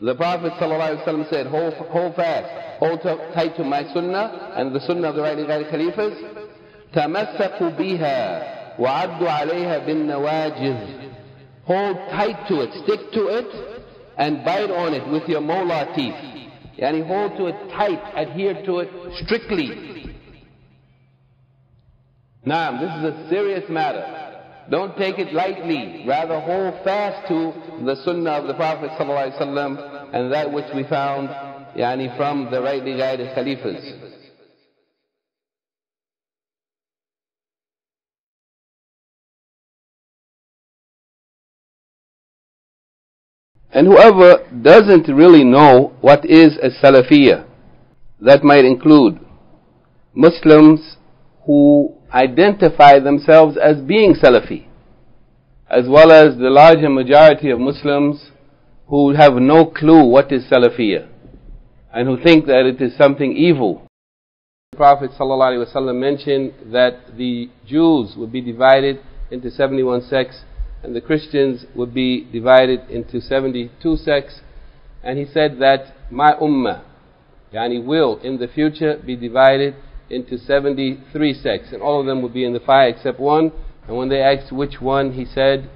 The Prophet ﷺ said, hold, hold fast, hold tight to my sunnah and the sunnah of the rightly guided Khalifas. تمسكوا بها وعدوا عليها بالنواجذ Hold tight to it, stick to it, and bite on it with your molar teeth. Yani hold to it tight, adhere to it strictly. Now, this is a serious matter. Don't take it lightly. Rather hold fast to the sunnah of the Prophet ﷺ and that which we found yani, from the rightly guided Khalifas. And whoever doesn't really know what is a Salafiyah, that might include Muslims who identify themselves as being Salafi, as well as the larger majority of Muslims who have no clue what is Salafiyah and who think that it is something evil. The Prophet ﷺ mentioned that the Jews would be divided into 71 sects and the Christians would be divided into 72 sects. And he said that my ummah, yani will in the future be divided into 73 sects, and all of them would be in the fire except one. And when they asked which one, he said,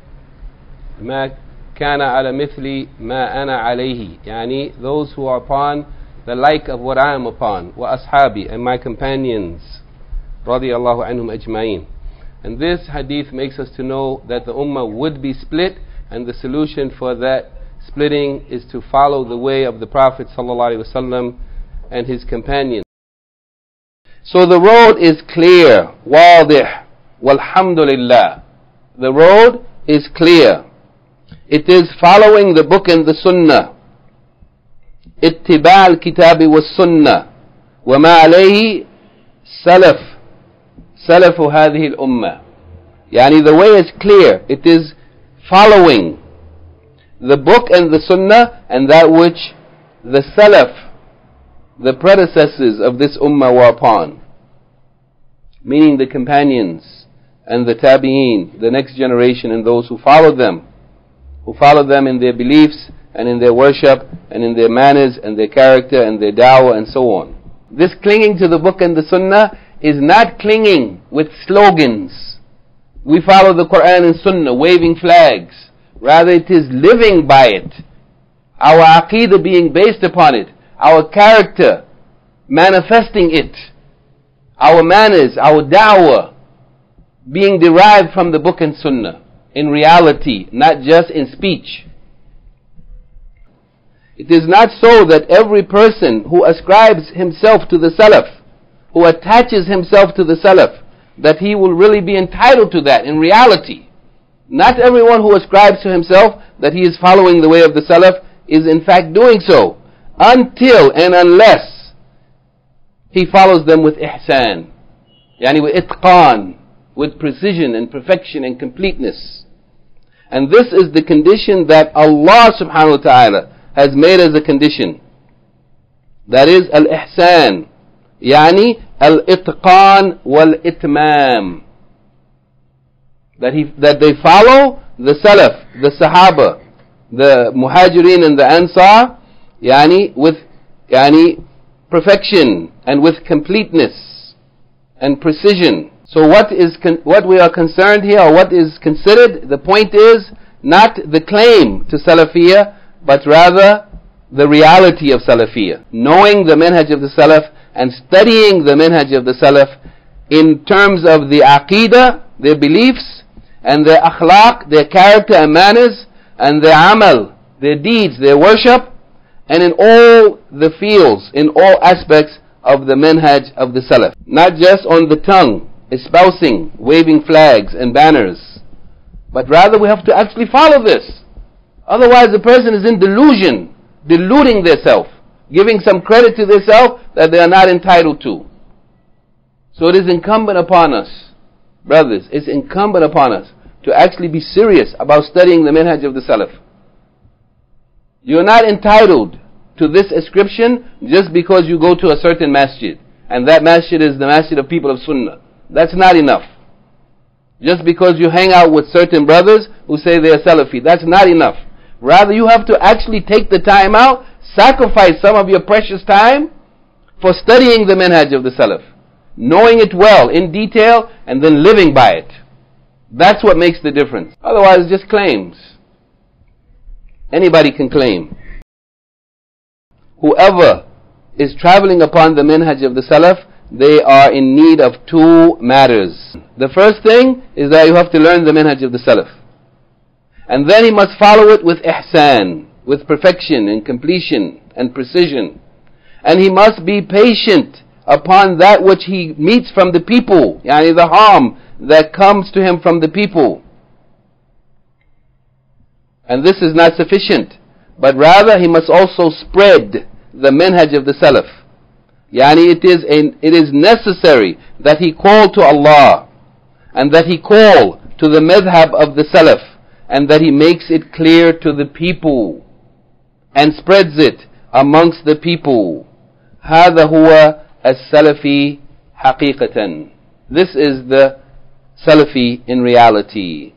ما كان على مثل ما أنا عليه يعني those who are upon the like of what I am upon وأصحابي and my companions رضي الله عنهم أجمعين and this hadith makes us to know that the ummah would be split, and the solution for that splitting is to follow the way of the Prophet ﷺ and his companions. So the road is clear, واضح, walhamdulillah. The road is clear. It is following the book and the sunnah. اتباع الكتاب والسنة وما عليه سلف سلف هذه الأمة يعني the way is clear it is following the book and the sunnah and that which the salaf the predecessors of this ummah were upon meaning the companions and the tabi'een the next generation and those who followed them who followed them in their beliefs and in their worship and in their manners and their character and their da'wah and so on this clinging to the book and the sunnah is not clinging with slogans. We follow the Quran and Sunnah, waving flags. Rather, it is living by it. Our aqidah being based upon it. Our character manifesting it. Our manners, our da'wah being derived from the book and Sunnah. In reality, not just in speech. It is not so that every person who ascribes himself to the Salaf who attaches himself to the Salaf, that he will really be entitled to that in reality. Not everyone who ascribes to himself that he is following the way of the Salaf is in fact doing so, until and unless he follows them with ihsan, yani with itqan, with precision and perfection and completeness. And this is the condition that Allah subhanahu wa ta'ala has made as a condition. That is al-ihsan, yani al-itqan wal-itmam. That, he, that they follow the salaf, the sahaba, the muhajirin and the ansar, yani with, yani perfection and with completeness and precision. So what is what we are concerned here, or what is considered, the point is not the claim to Salafiyah, but rather the reality of Salafiyah. Knowing the manhaj of the Salaf and studying the manhaj of the Salaf in terms of the aqidah, their beliefs, and their akhlaq, their character and manners, and their amal, their deeds, their worship, and in all the fields, in all aspects of the manhaj of the Salaf. Not just on the tongue, espousing, waving flags and banners, but rather we have to actually follow this. Otherwise the person is in delusion, deluding theirself giving some credit to themselves that they are not entitled to. So it is incumbent upon us, brothers, it's incumbent upon us to actually be serious about studying the manhaj of the Salaf. You're not entitled to this ascription just because you go to a certain masjid, and that masjid is the masjid of people of Sunnah. That's not enough. Just because you hang out with certain brothers who say they are Salafi, that's not enough. Rather, you have to actually take the time out, sacrifice some of your precious time for studying the manhaj of the Salaf, knowing it well in detail, and then living by it. That's what makes the difference. Otherwise, just claims. Anybody can claim. Whoever is traveling upon the minhaj of the Salaf, they are in need of two matters. The first thing is that you have to learn the minhaj of the Salaf. And then he must follow it with ihsan, with perfection and completion and precision. And he must be patient upon that which he meets from the people, yani the harm that comes to him from the people. And this is not sufficient, but rather he must also spread the manhaj of the Salaf. Yani it is, a, it is necessary that he call to Allah and that he call to the madhab of the Salaf and that he makes it clear to the people and spreads it amongst the people. هذا هو السلفي حقيقة. This is the Salafi in reality.